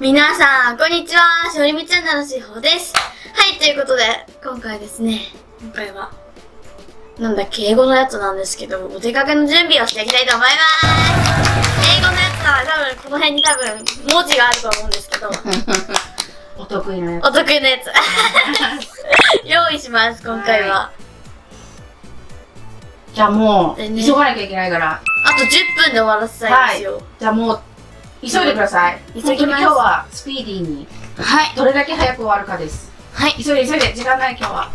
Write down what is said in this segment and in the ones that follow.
皆さん、こんにちは。しおりみちゃんのしほです。はい、ということで、今回ですね、今回は、なんだっけ、英語のやつなんですけど、お出かけの準備をしていきたいと思います。英語のやつは多分、この辺に多分、文字があると思うんですけど、お得意なやお得意のやつ。用意します、今回は。つ。じゃあもう、でね急がなきゃいけないから。あと10分で終わらせたいんですよ。じゃあもう、急いでください。急ぎます今日はスピーディーに、はい。どれだけ早く終わるかです。はい。急いで急いで、時間ない今日は。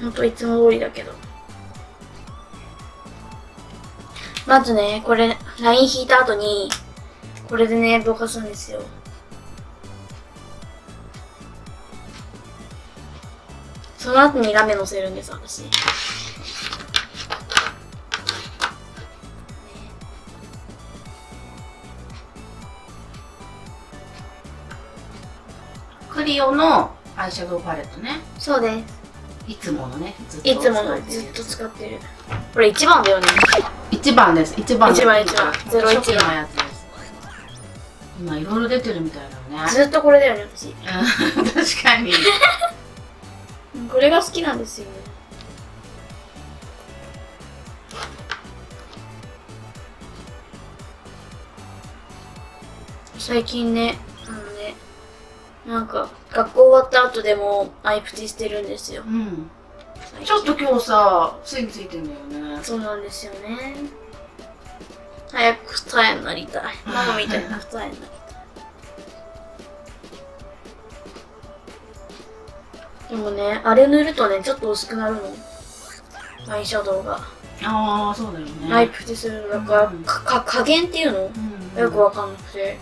ほんといつも通りだけど。まずね、これ、ライン引いた後に、これでね、ぼかすんですよ。その後にラメ乗せるんです、私。クリオのアイシャドウパレットね。そうです。いつものね。ずっといつものずっと使ってる。これ一番だよね。一番です。一番一番一番ゼロ一のやつです。今いろいろ出てるみたいだね。ずっとこれだよね、私。う ん確かに。これが好きなんですよね。最近ね、あのね、なんか、学校終わった後でもアイプチしてるんですよ。うん。ちょっと今日さ、線ついてんだよね。そうなんですよね。早く二重になりたい。ママみたいな二重になりたい。でもね、あれ塗るとね、ちょっと薄くなるの。アイシャドウが。ああ、そうだよね。アイプチするのだから、うんか、か、加減っていうの？うん。よくわかんなくて。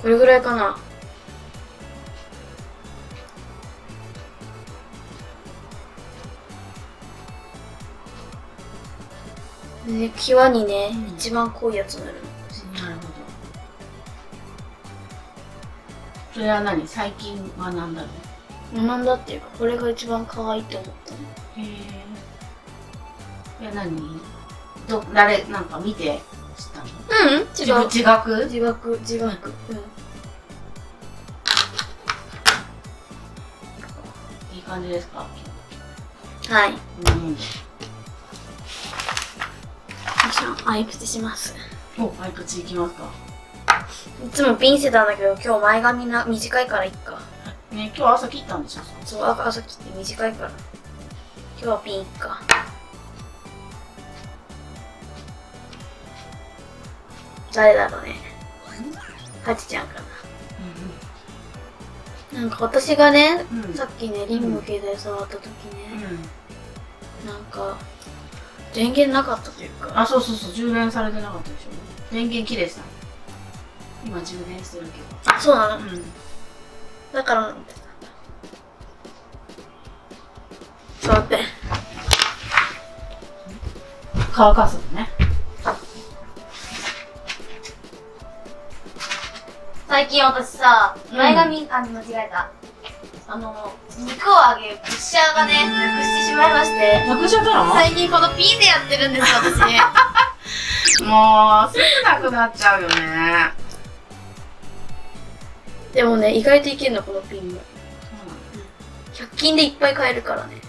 これぐらいかな。で、際にね、うん一番濃いやつ塗るの。なるほど。それは何？最近学んだの学んだっていうか、これが一番可愛いと思ったの。へえ。え、何？ど、誰、なんか見て知ったの？うん違う。自学？自学、自学。うん。いい感じですか？はい。うん。私はアイプチします。お、パイプチいきますかいつもピンしてたんだけど、今日前髪な短いからいっか。ね、今日朝切ったんでしょそう、あ朝切って短いから。今日はピンか。誰だろうね。はちちゃんかな。なんか私がね、うんうんさっきね、リング携帯触った時ね、うん。なんか、電源なかったというか、あ、そうそうそう、充電されてなかったでしょ電源切れてたの今充電してるけあ、そうなの？ど。うん。だからなんてそうだって。乾かすのね。最近私さ、うん前髪、あ、間違えた。あの、肉を揚げるプッシャーがね、なくしてしまいまして、なくしちゃったの？最近このピンでやってるんですよ、私。もう、すぐなくなっちゃうよね。でもね、意外といけんの、このピンも。100均でいっぱい買えるからね。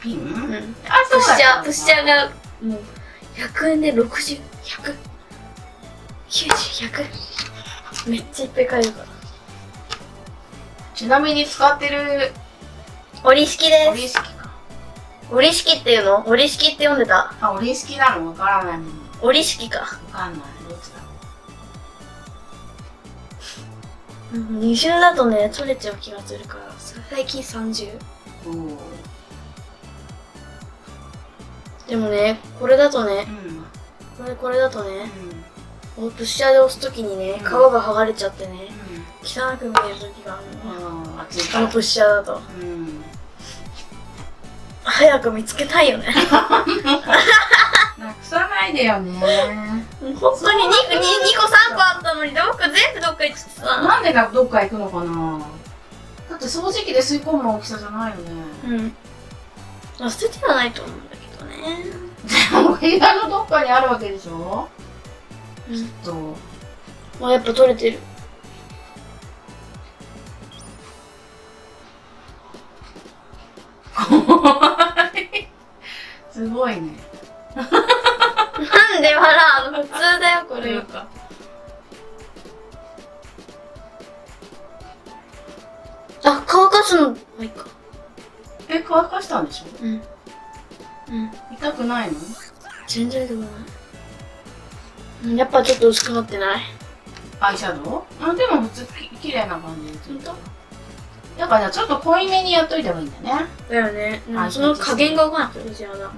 ピン、うん。あ、プッシャー、プッー。シャーが、もう、100円で60、100、90、100。めっちゃいっぱい買えるから。ちなみに使ってる折り式折りです。式か。折り式っていうの？折り式って読んでた？あ、折り式なの？わからないもん。わ折り式か。かんない。うん、20だとね、取れちゃう気がするから、最近30。おお。でもね、これだとねう、ん。これ、これだとね、うん。プッシャーで押すときにね、うん皮が剥がれちゃってね、う汚く見えるときがあるの。ん。あのプッシャーだと。うん。早く見つけたいよね。なくさないでよね。本当に 2, 2, 2個3個あったのに、どっか全部どっか行っちゃった。なんでかどっか行くのかなだって掃除機で吸い込む大きさじゃないよね。うん。あ捨ててはないと思うんだけどね。でも部屋のどっかにあるわけでしょうん。と。あ、やっぱ取れてる。すごいね。これ。か。あ、乾かすの、まあ、いいか。え、乾かしたんでしょ？うん。うん。痛くないの？全然痛くない。うんやっぱちょっと薄くなってない？アイシャドウ？あ、でも普通き綺麗な感じでついた本。だからちょっと濃いめにやっといた方がいいんだね。だよね。その加減がわかんなくて、私はな。う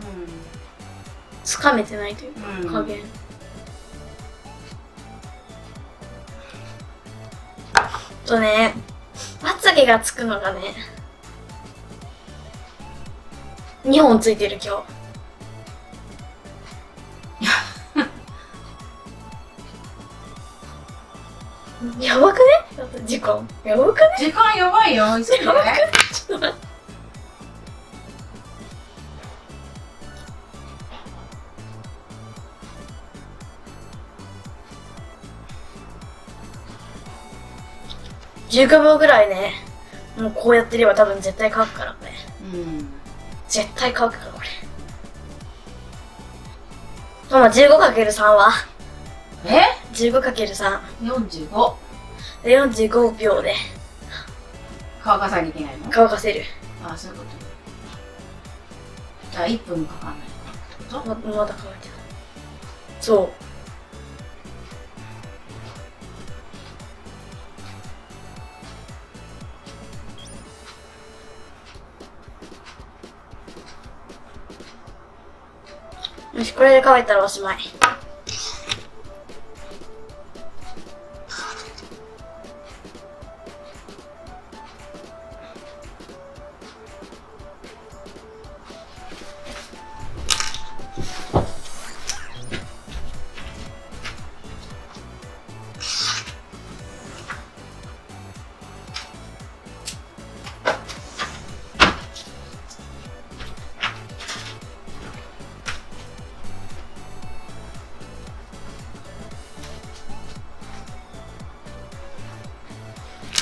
つかめてないというか、ん。加減。とね、まつげがつくのがね、2本ついてる今日。やばくね？時間。やばくね？時間やばいよ、急いで。ちょっと待って。15秒ぐらいね、もうこうやってれば多分絶対乾くからね。うん。絶対乾くからこれ。ママ 15×3 は？え ?15×3。?45。で45秒で乾かさなきゃいけないの？乾かせる。あ、そういうこと。じゃあ1分もかかんないってこと？ままだ乾いてない。そう。よし、これで乾いたらおしまい。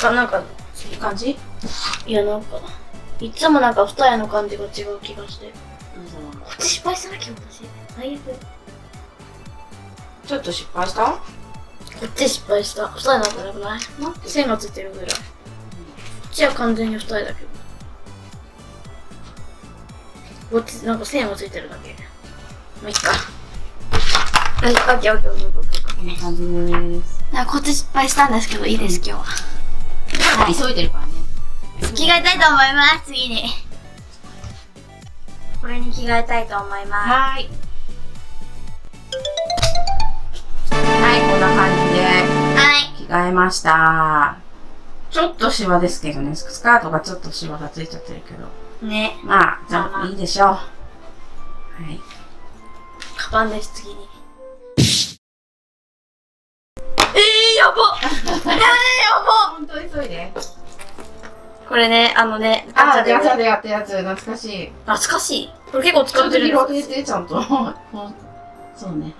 あ、なんか、いい感じ？いや、なんか、いつもなんか二重の感じが違う気がして。こっち失敗したなきゃ私。最悪。ちょっと失敗した？こっち失敗した。二重なんてなくない？待って。線がついてるぐらい。こっちは完全に二重だけど。こっちなんか線がついてるだけ。もういいか。はい、オッケーオッケーオッケーオッケー。こんな感じです。こっち失敗したんですけど、いいです、今日は。はい、急いでるからね。着替えたいと思います、次に。これに着替えたいと思います。はーい。はい、こんな感じではい。着替えました。ちょっとシワですけどね、スカートがちょっとシワがついちゃってるけど。ね。まあ、じゃあいいでしょう。はい。カバンです、次に。えー、やば と急いで。これね、あのね、あ、ガチャでねガチャでやったやつ、懐かしい。懐かしい。これ結構使ってるん広ですげて、ちゃんと。そうね。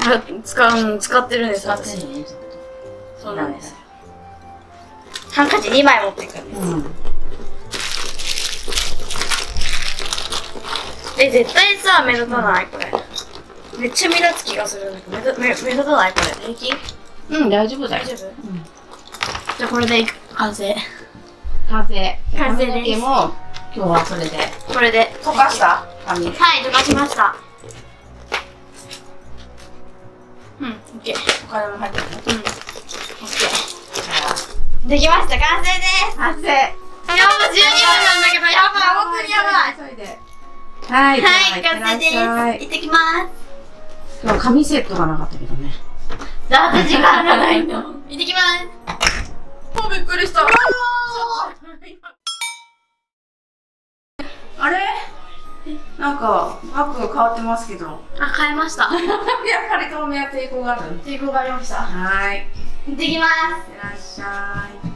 あ使う、うん使ってるんです、使って私。るね、ちゃんと。そうなんですよ。ハンカチ2枚持っていくんです。うん。え、絶対さ、目立たないこれ。めっちゃ目立つ気がするんだけど、目立目目立たないこれ。平気？うん、大丈夫だよ。大丈夫？うん。じゃあこれで完成。完成。完成ですも、今日はそれで。これで。溶かした？髪。はい、溶かしました。うん、オッケー。お金も入ってるね。うん、オッケじー。できました、完成です完成。やば、12分なんだけど、やばい、本当にやばい。急いで。はい、はい、完成です。行ってきます。今日は紙セットがなかったけどね。だって時間がないの。行ってきます。びっくりした。あれ？なんか、バッグが変わってますけど。あ、変えました。やっぱり透明は抵抗がある。抵抗がありました。はい。いっ行ってきます。てらっしゃい。